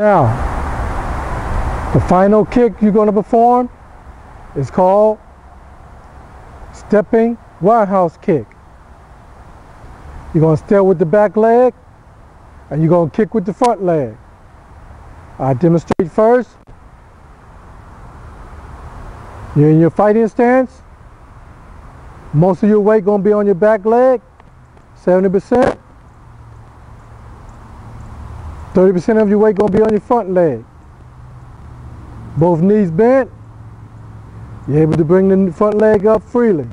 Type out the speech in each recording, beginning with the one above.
Now, the final kick you're going to perform is called stepping roundhouse kick. You're going to step with the back leg and you're going to kick with the front leg. I demonstrate first. You're in your fighting stance. Most of your weight going to be on your back leg, 70%. 30% of your weight gonna be on your front leg. Both knees bent. You're able to bring the front leg up freely.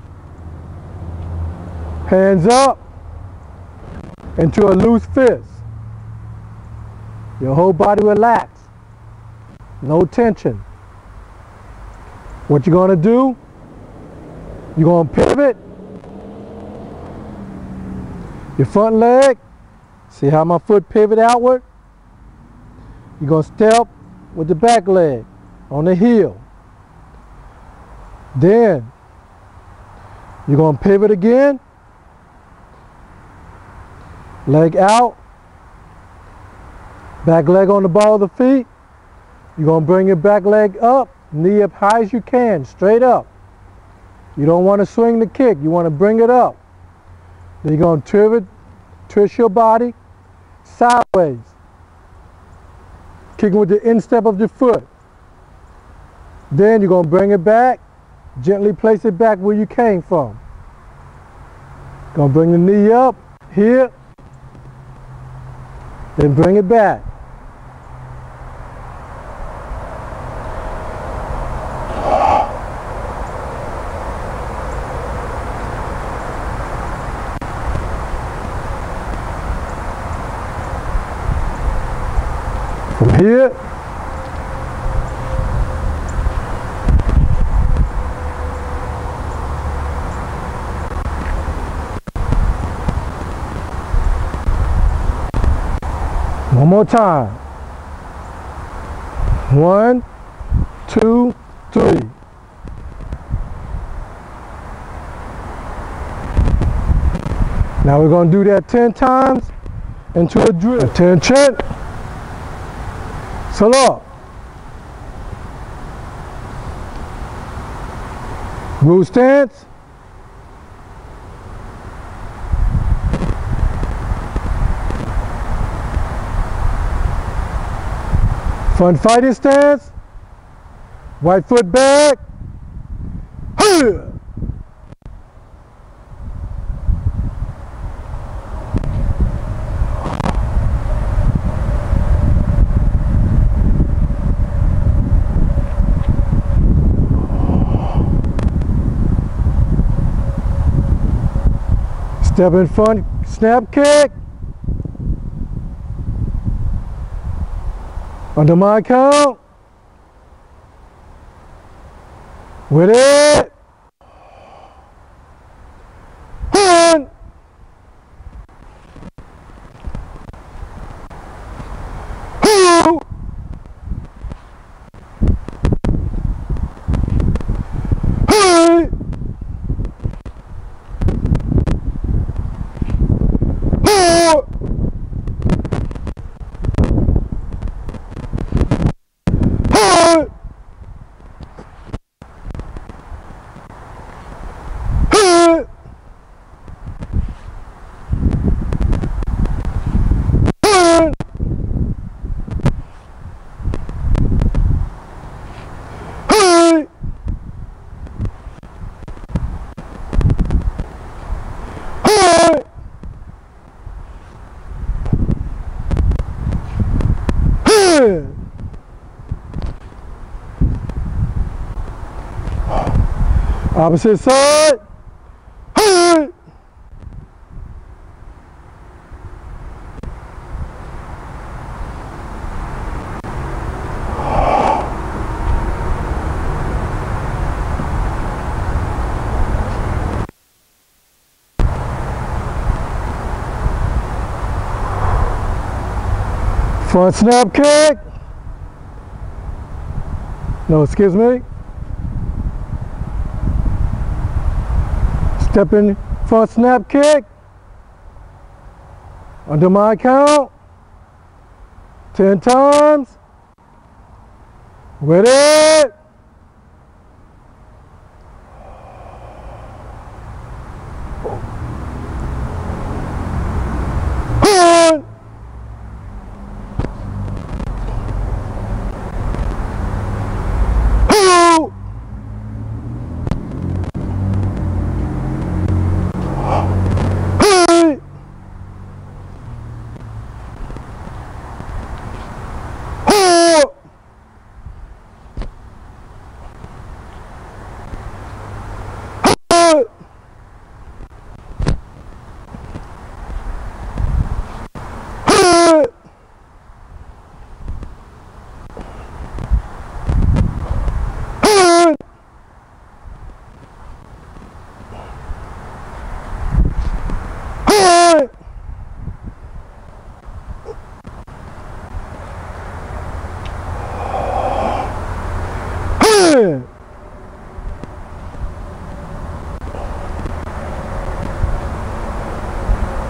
Hands up into a loose fist. Your whole body relaxed. No tension. What you're gonna do, you're gonna pivot your front leg. See how my foot pivot outward? You're going to step with the back leg on the heel. Then you're going to pivot again. Leg out. Back leg on the ball of the feet. You're going to bring your back leg up, knee up high as you can, straight up. You don't want to swing the kick. You want to bring it up. Then you're going to pivot, twist your body sideways kicking with the instep of your foot. Then you're going to bring it back, gently place it back where you came from. Going to bring the knee up here, then bring it back. From here, one more time. One, two, three. Now we're going to do that 10 times into a drill. Attention. Salah. Rule stance. Front fighting stance. Right foot back. Step in front, snap kick. Under my count. With it. Opposite side. Hey. Front snap kick. No, excuse me. Step in front snap kick. Under my count. Ten times. With it. One.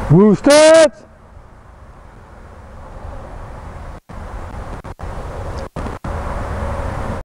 Woestert!